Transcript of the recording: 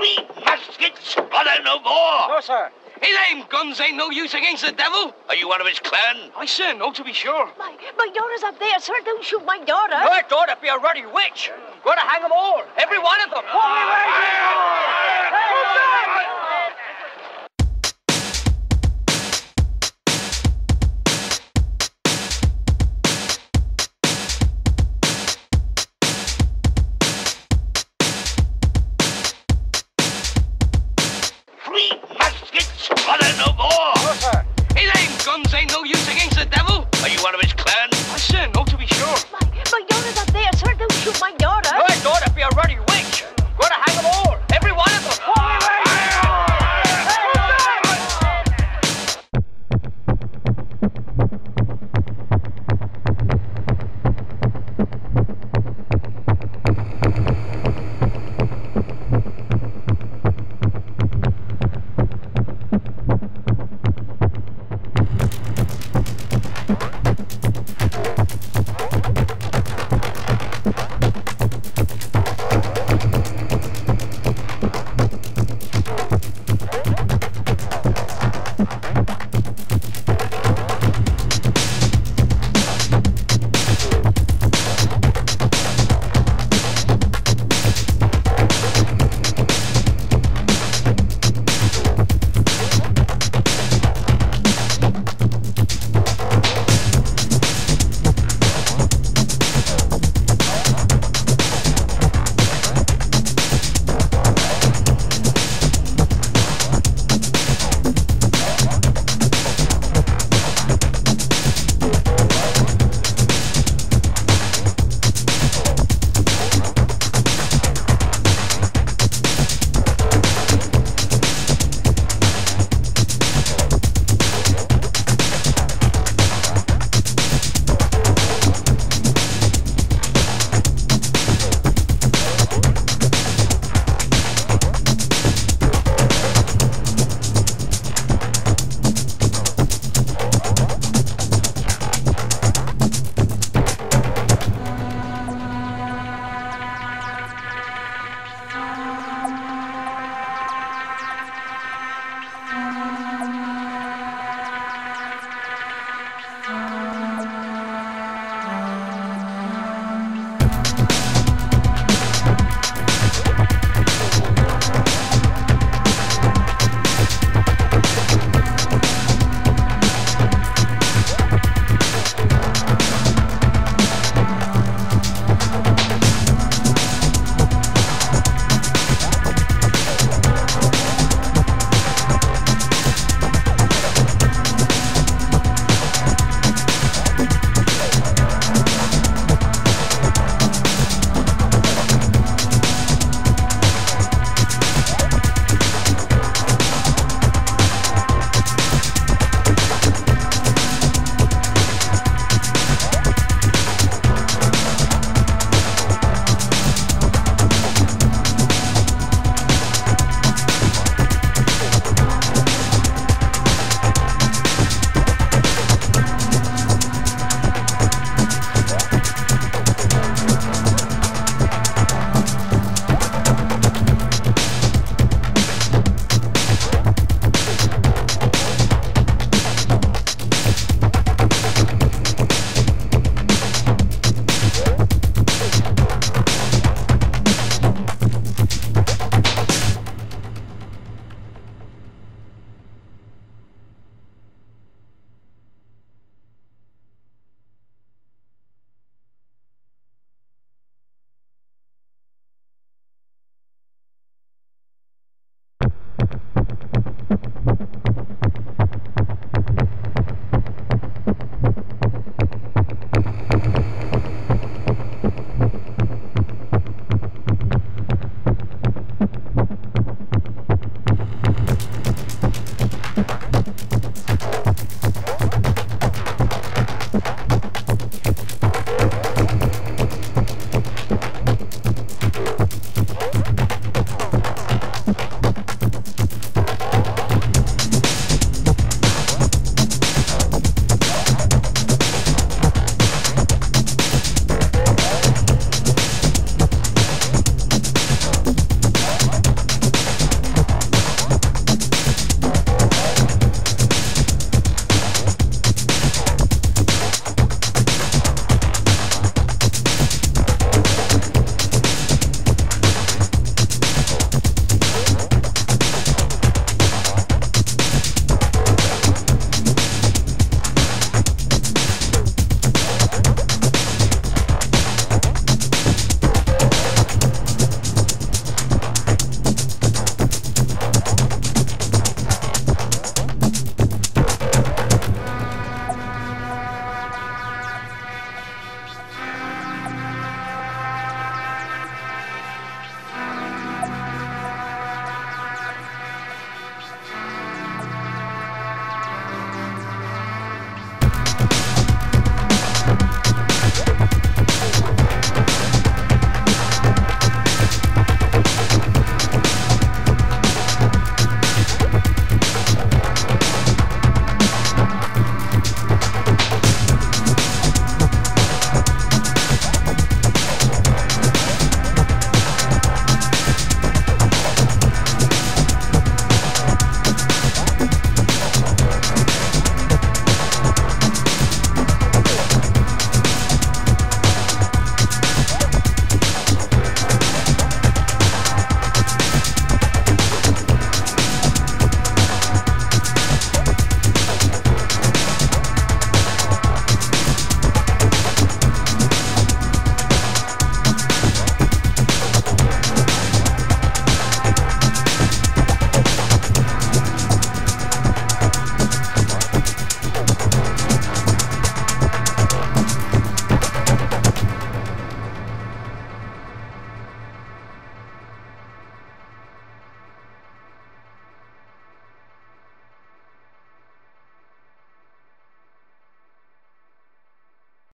three muskets? Brother, no more. No, sir. His aim guns ain't no use against the devil. Are you one of his clan? I say no, to be sure. My, my daughter's up there, sir. Don't shoot my daughter. Your daughter be a ruddy witch. Going to hang them all. Every one of them. Holy no use singing.